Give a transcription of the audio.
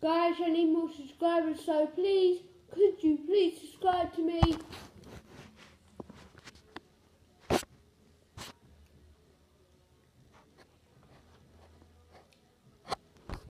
Guys, I need more subscribers, so please, could you please subscribe to me?